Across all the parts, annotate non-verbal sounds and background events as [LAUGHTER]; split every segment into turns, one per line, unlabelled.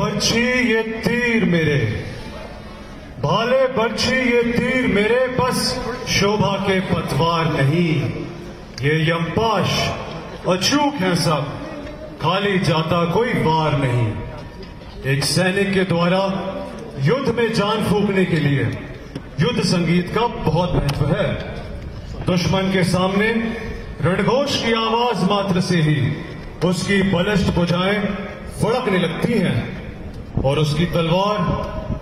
बर्छी ये तीर मेरे। भाले बर्छी ये तीर मेरे, बस शोभा के पतवार नहीं। ये यमपाश अचूक है सब, खाली जाता कोई वार नहीं। एक सैनिक के द्वारा युद्ध में जान फूकने के लिए युद्ध संगीत का बहुत महत्व है। दुश्मन के सामने रणघोष की आवाज़ मात्र से ही उसकी बलिष्ठ भुजाएँ फड़कने लगती हैं। और उसकी तलवार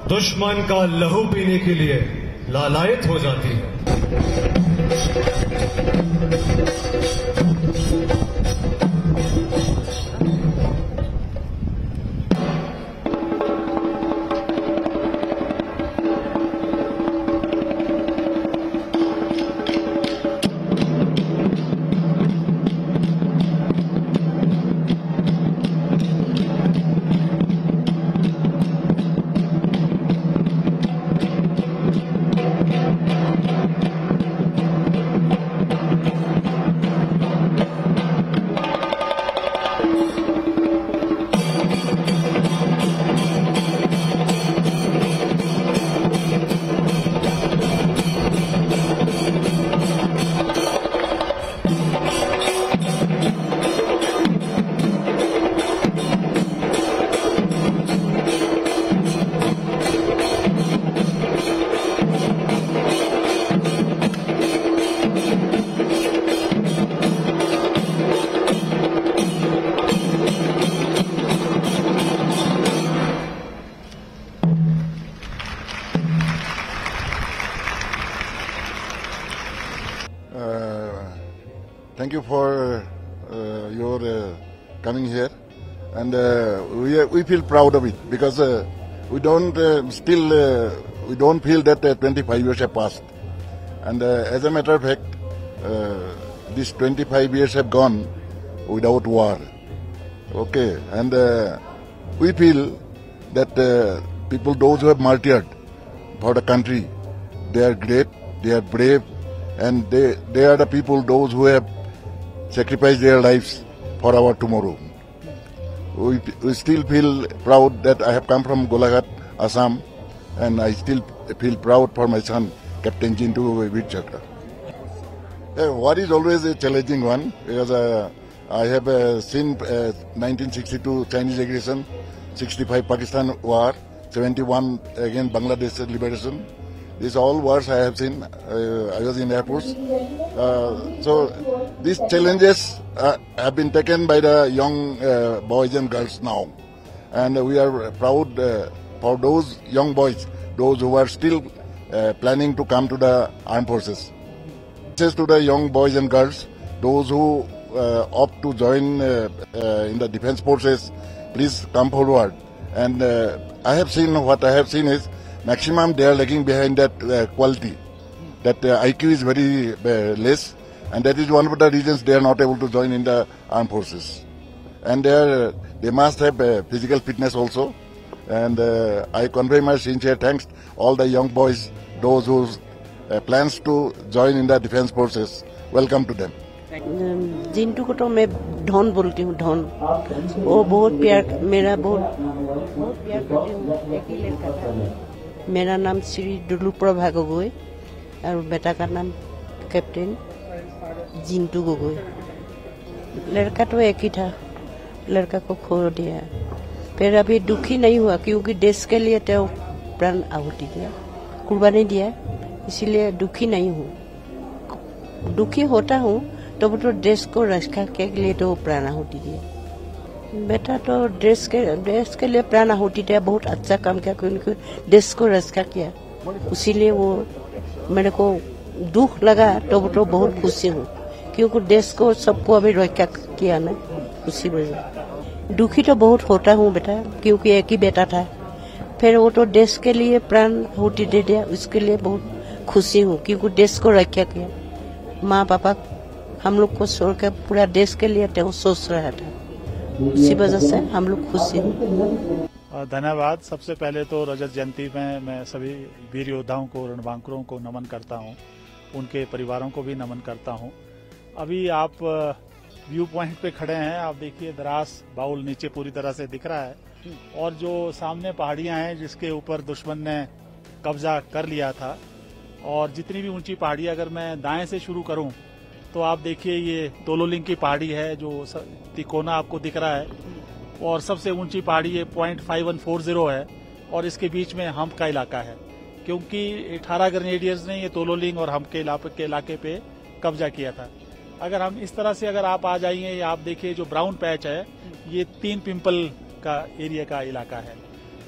दुश्मन का लहू पीने के लिए लालायत हो जाती है।
You for uh, your uh, coming here, and uh, we we feel proud of it because we don't still we don't feel that uh, 25 years have passed, and as a matter of fact, these 25 years have gone without war. Okay, and we feel that people those who have martyred for the country, they are great, they are brave, and they, they are the people, those who have sacrificed their lives for our tomorrow. We, we still feel proud that I have come from Golaghat, Assam, and I still feel proud for my son, Captain Jintu Veer Chakra. Uh, war is always a challenging one because uh, I have uh, seen uh, 1962 Chinese aggression, 65 Pakistan war, 71 again Bangladesh liberation. These all wars I have seen. Uh, I was in Air Force. Uh, so these challenges uh, have been taken by the young boys and girls now. And we are proud for those young boys, those who are still planning to come to the armed forces. Message to the young boys and girls, those who uh, opt to join uh, uh, in the defense forces, please come forward. And I have seen what I have seen is maximum they are lagging behind that uh, quality. That uh, IQ is very uh, less, and that is one of the reasons they are not able to join in the armed forces. And they are, they must have uh, physical fitness also. And uh, I convey my sincere thanks all the young boys, those who uh, plans to join in the defense forces. Welcome to them.
Jintu को तो मैं ढोन बोलती हूँ ढोन वो बहुत प्यार मेरा बहुत बहुत प्यार करती हूँ एक ही लड़का था मेरा नाम श्री दुलू प्रभा गगৈ और बेटा का नाम कैप्टन जिंटू गगৈ लड़का तो एक ही था लड़का को खो दिया फिर अभी दुखी नहीं हुआ क्योंकि देश के लिए तो प्राण आहुति दिया कुर्बानी दिया इसीलिए दुखी नहीं हूँ दुखी होता हूँ तो वो तो देश को रक्षा के लिए तो प्राण आहुति दिया बेटा तो देश के देश के लिए प्राण आहुति दिया बहुत अच्छा काम किया, क्योंकि देश को रक्षा किया। इसीलिए वो मेरे को दुख लगा तो तो बहुत खुशी हूँ क्योंकि देश को सबको अभी रक्षा किया ना उसी वजह दुखी तो बहुत होता हूँ बेटा, क्योंकि एक ही बेटा था। फिर वो तो देश के लिए प्राण आहुति दे दिया, उसके लिए बहुत खुशी हूँ, क्योंकि देश को रक्षा किया। माँ पापा हम लोग को छोड़ पूरा देश के लिए तो सोच रहा था। उसी वजह से हम लोग खुश हैं।
धन्यवाद। सबसे पहले तो रजत जयंती में मैं सभी वीर योद्धाओं को, रणबांकुरों को नमन करता हूँ। उनके परिवारों को भी नमन करता हूँ। अभी आप व्यू पॉइंट पे खड़े हैं। आप देखिए, दरास बाउल नीचे पूरी तरह से दिख रहा है। और जो सामने पहाड़ियाँ हैं, जिसके ऊपर दुश्मन ने कब्जा कर लिया था, और जितनी भी ऊँची पहाड़ी अगर मैं दाएँ से शुरू करूँ तो आप देखिए ये तोलोलिंग की पहाड़ी है जो तिकोना आपको दिख रहा है। और सबसे ऊँची पहाड़ी ये point five one four zero है और इसके बीच में हम्प का इलाका है। क्योंकि 18 ग्रेनेडियर्स ने ये तोलोलिंग और हम्प के इलाके पे कब्जा किया था। अगर हम इस तरह से अगर आप आ जाइए आप देखिए जो ब्राउन पैच है, ये तीन पिंपल का एरिया का इलाका है।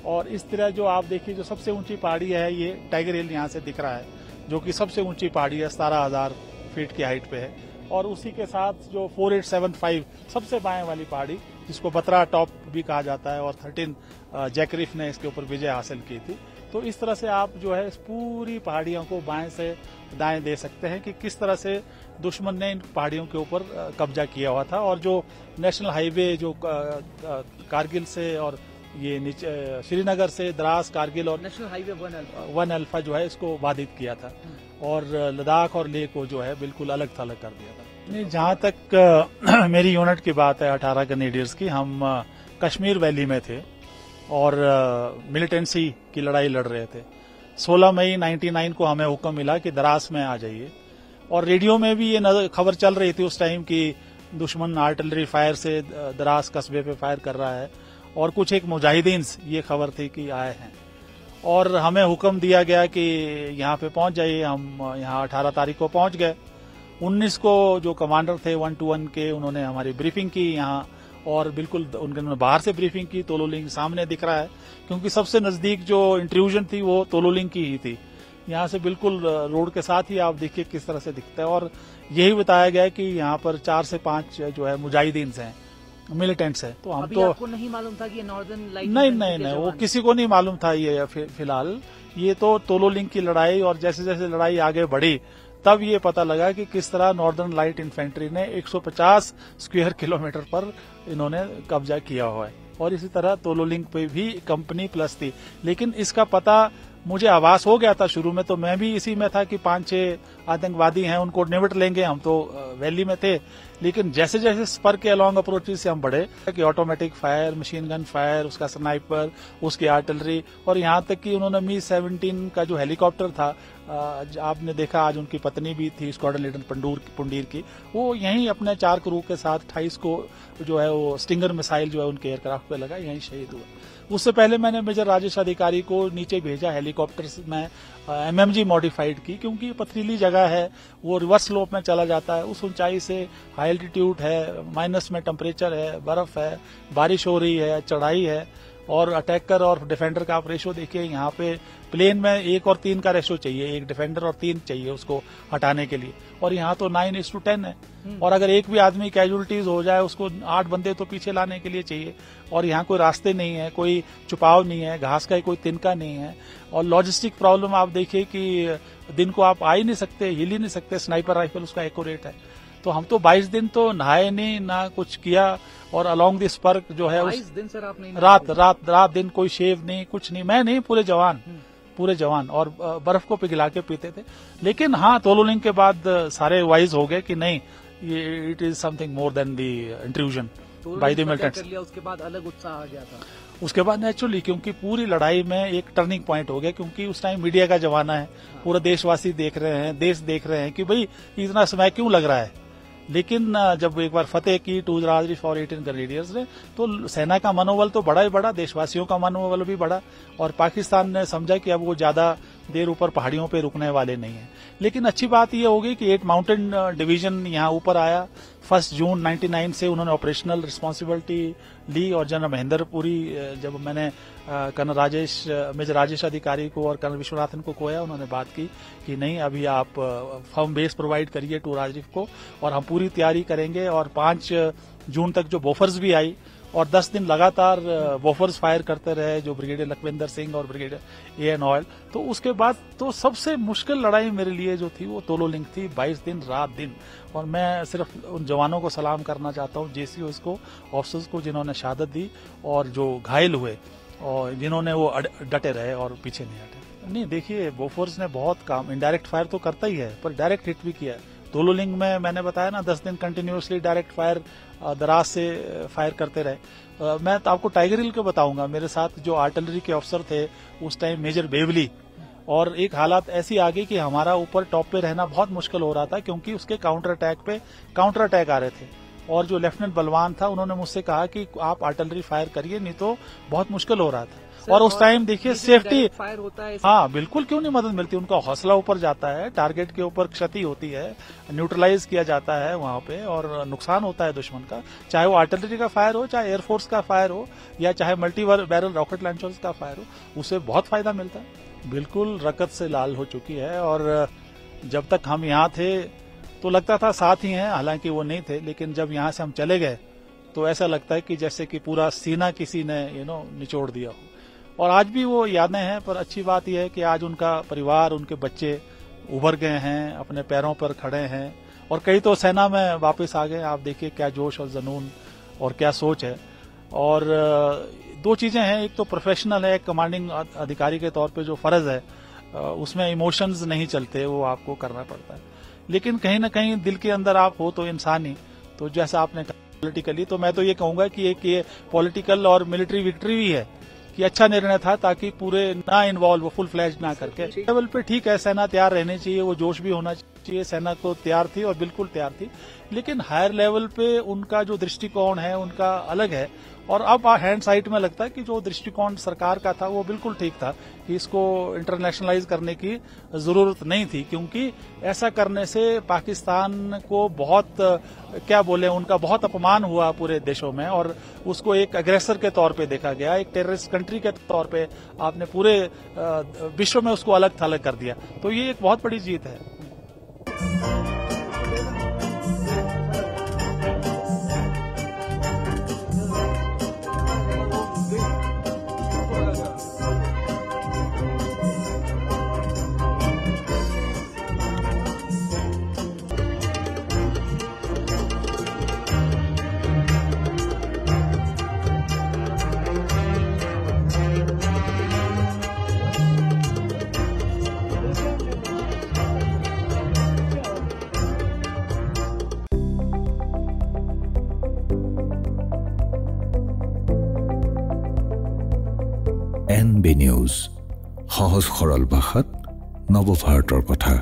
और इस तरह जो आप देखिए, जो सबसे ऊँची पहाड़ी है, ये टाइगर हिल यहाँ से दिख रहा है, जो कि सबसे ऊँची पहाड़ी है, सतारह हज़ार फीट की हाइट पे है। और उसी के साथ जो 4875 सबसे बाएँ वाली पहाड़ी, जिसको बतरा टॉप भी कहा जाता है और 13 जैकरिफ ने इसके ऊपर विजय हासिल की थी। तो इस तरह से आप जो है पूरी पहाड़ियों को बाएँ से दाएँ दे सकते हैं कि किस तरह से दुश्मन ने इन पहाड़ियों के ऊपर कब्जा किया हुआ था। और जो नेशनल हाईवे जो कारगिल से और ये नीचे श्रीनगर से द्रास कारगिल और
national highway one alpha.
One alpha जो है इसको बाधित किया था। और लद्दाख और लेह को जो है बिल्कुल अलग थलग कर दिया था। नहीं जहाँ तक [CLEARS THROAT] मेरी यूनिट की बात है अठारह कैनेडियंस की हम कश्मीर वैली में थे। और मिलिटेंसी की लड़ाई लड़ रहे थे। 16 मई 99 को हमें हुक्म मिला कि दरास में आ जाइए। और रेडियो में भी ये खबर चल रही थी उस टाइम कि दुश्मन आर्टिलरी फायर से दरास कस्बे पे फायर कर रहा है। और कुछ एक मुजाहिदीन ये खबर थी कि आए हैं। और हमें हुक्म दिया गया कि यहाँ पे पहुँच जाइए, हम यहाँ अठारह तारीख को पहुँच गए। 19 को जो कमांडर थे, वन टू वन के, उन्होंने हमारी ब्रीफिंग की यहाँ, और बिल्कुल उन्होंने बाहर से ब्रीफिंग की, तोलोलिंग सामने दिख रहा है। क्योंकि सबसे नज़दीक जो इंट्रूजन थी, वो तोलोलिंग की ही थी। यहाँ से बिल्कुल रोड के साथ ही आप देखिए किस तरह से दिखता है। और यही बताया गया कि यहाँ पर चार से पाँच जो है, मुजाहिदीन हैं। मिलिटेंट्स है।
तो हम तो आपको नहीं मालूम था कि ये नॉर्दर्न लाइट
नहीं नहीं नहीं वो किसी को नहीं मालूम था ये फ़िलहाल। ये तो तोलोलिंग की लड़ाई और जैसे जैसे लड़ाई आगे बढ़ी तब ये पता लगा कि किस तरह नॉर्दर्न लाइट इन्फेंट्री ने 150 स्क्वायर किलोमीटर पर इन्होंने कब्जा किया हुआ है। और इसी तरह तोलोलिंग पे भी कंपनी प्लस थी। लेकिन इसका पता मुझे आवास हो गया था शुरू में तो मैं भी इसी में था कि पाँच छह आतंकवादी हैं, उनको निपट लेंगे, हम तो वैली में थे। लेकिन जैसे जैसे स्पर के अलॉन्ग अप्रोच से हम बढ़े, कि automatic fire machine gun fire उसका स्नाइपर उसकी आर्टिलरी और यहाँ तक कि उन्होंने मी सेवनटीन का जो हेलीकॉप्टर था आपने देखा आज उनकी पत्नी भी थी स्क्वाडन लीडर पंडूर, पुंडीर की, वो यहीं अपने चार क्रू के साथ, अट्ठाईस को जो है वो स्टिंगर मिसाइल जो है उनके एयरक्राफ्ट पे लगा, यहीं शहीद हुआ। उससे पहले मैंने मेजर राजेश अधिकारी को नीचे भेजा हेलीकॉप्टर में एमएमजी मॉडिफाइड की, क्योंकि पथरीली जगह है, वो रिवर्स स्लोप में चला जाता है, उस ऊंचाई से हाई एल्टीट्यूड है माइनस में टेम्परेचर है, बर्फ़ है, बारिश हो रही है, चढ़ाई है और अटैकर और डिफेंडर का आप रेशो देखिए यहाँ पे प्लेन में एक और तीन का रेशो चाहिए एक डिफेंडर और तीन चाहिए उसको हटाने के लिए। और यहाँ तो नाइन इज़ टू टेन है। हम्म। और अगर एक भी आदमी कैजुअलिटीज हो जाए उसको आठ बंदे तो पीछे लाने के लिए चाहिए। और यहाँ कोई रास्ते नहीं है कोई छुपाव नहीं है घास का कोई तिनका नहीं है। और लॉजिस्टिक प्रॉब्लम आप देखिए कि दिन को आप आ ही नहीं सकते हिल ही नहीं सकते स्नाइपर राइफल उसका एक्यूरेट है। तो हम तो 22 दिन तो नहाए नहीं ना कुछ किया और अलोंग दिस पर्क जो है
उस दिन सर नहीं
रात रात रात दिन कोई शेव नहीं कुछ नहीं। मैं नहीं पूरे जवान हम्म। पूरे जवान। और बर्फ़ को पिघला के पीते थे। लेकिन हाँ तोलोलिंग के बाद सारे वाइज हो गए कि नहीं ये it is something more than the intrusion by the
उसके बाद अलग उत्साह आ गया था।
उसके बाद नेचुरली क्योंकि पूरी लड़ाई में एक टर्निंग पॉइंट हो गया क्योंकि उस टाइम मीडिया का जमाना है। पूरा देशवासी देख रहे हैं देश देख रहे हैं कि भाई इतना समय क्यों लग रहा है? लेकिन जब एक बार फतेह की, two Rajouri for eighteen grenadiers ने तो सेना का मनोबल तो बड़ा ही बड़ा, देशवासियों का मनोबल भी बढ़ा और पाकिस्तान ने समझा कि अब वो ज़्यादा देर ऊपर पहाड़ियों पे रुकने वाले नहीं है। लेकिन अच्छी बात यह होगी कि एट माउंटेन डिवीज़न यहाँ ऊपर आया। फ़र्स्ट जून 99 से उन्होंने ऑपरेशनल रिस्पॉन्सिबिलिटी ली और जनरल महेंद्र पुरी जब मैंने कर्नल राजेश मेजर राजेश अधिकारी को और कर्नल विश्वनाथन को खोया, उन्होंने बात की कि नहीं, अभी आप फर्म बेस प्रोवाइड करिए टू राजीव को और हम पूरी तैयारी करेंगे। और पाँच जून तक जो बोफर्स भी आई और 10 दिन लगातार वॉफर्स फायर करते रहे, जो ब्रिगेडियर लखविंदर सिंह और ब्रिगेडियर ए एन ऑयल तो उसके बाद तो सबसे मुश्किल लड़ाई मेरे लिए जो थी, वो तोलो लिंक थी 22 दिन, रात दिन। और मैं सिर्फ़ उन जवानों को सलाम करना चाहता हूँ जेसीओ को ऑफिसर्स को, जिन्होंने शहादत दी और जो घायल हुए, और जिन्होंने वो डटे रहे और पीछे नहीं हटे। नहीं, देखिए बोफोर्स ने बहुत काम इनडायरेक्ट फायर तो करता ही है, पर डायरेक्ट हिट भी किया है। तोलोलिंग में मैंने बताया ना, दस दिन कंटिन्यूसली डायरेक्ट फायर दराज से फायर करते रहे। मैं तो आपको टाइगर हिल के बताऊँगा। मेरे साथ जो आर्टिलरी के अफसर थे, उस टाइम मेजर बेवली। और एक हालात ऐसी आ गई कि हमारा ऊपर टॉप पे रहना बहुत मुश्किल हो रहा था, क्योंकि उसके काउंटर अटैक पे काउंटर अटैक आ रहे थे। और जो लेफ्टिनेंट बलवान था उन्होंने मुझसे कहा कि आप आर्टिलरी फायर करिए नहीं तो बहुत मुश्किल हो रहा था। और उस टाइम देखिए सेफ्टी
फायर होता है
हाँ बिल्कुल क्यों नहीं मदद मिलती? उनका हौसला ऊपर जाता है टारगेट के ऊपर क्षति होती है न्यूट्रलाइज किया जाता है वहाँ पे और नुकसान होता है दुश्मन का। चाहे वो आर्टिलरी का फायर हो चाहे एयरफोर्स का फायर हो या चाहे मल्टी बैरल रॉकेट लॉन्चर्स का फायर हो उसे बहुत फ़ायदा मिलता है। बिल्कुल रकत से लाल हो चुकी है और जब तक हम यहाँ थे तो लगता था साथ ही हैं, हालाँकि वो नहीं थे, लेकिन जब यहाँ से हम चले गए तो ऐसा लगता है कि जैसे कि पूरा सीना किसी ने यू नो निचोड़ दिया हो। और आज भी वो यादें हैं, पर अच्छी बात यह है कि आज उनका परिवार, उनके बच्चे उभर गए हैं, अपने पैरों पर खड़े हैं। और कई तो सेना में वापस आ गए। आप देखिए क्या जोश और जनून और क्या सोच है। और दो चीज़ें हैं। एक तो प्रोफेशनल है कमांडिंग अधिकारी के तौर पे जो फ़र्ज़ है उसमें इमोशंस नहीं चलते, वो आपको करना पड़ता है। लेकिन कहीं ना कहीं दिल के अंदर आप हो तो इंसान ही। तो जैसा आपने कहा पॉलिटिकली तो मैं तो ये कहूँगा कि एक ये पॉलिटिकल और मिलिट्री विक्ट्री भी है कि अच्छा निर्णय था ताकि पूरे ना इन्वॉल्व फुल फ्लैश ना करके। लेवल पे ठीक है सेना तैयार रहनी चाहिए वो जोश भी होना चाहिए। सेना को तैयार थी और बिल्कुल तैयार थी। लेकिन हायर लेवल पे उनका जो दृष्टिकोण है, उनका अलग है। और अब हैंड साइट में लगता है कि जो दृष्टिकोण सरकार का था, वो बिल्कुल ठीक था कि इसको इंटरनेशनलाइज करने की ज़रूरत नहीं थी। क्योंकि ऐसा करने से पाकिस्तान को बहुत, क्या बोले, उनका बहुत अपमान हुआ पूरे देशों में। और उसको एक अग्रेसर के तौर पे देखा गया, एक टेररिस्ट कंट्री के तौर पे आपने पूरे विश्व में उसको अलग थलग कर दिया। तो ये एक बहुत बड़ी जीत है।
সহজ সৰল ভাষাত নৱভাৰতৰ কথা।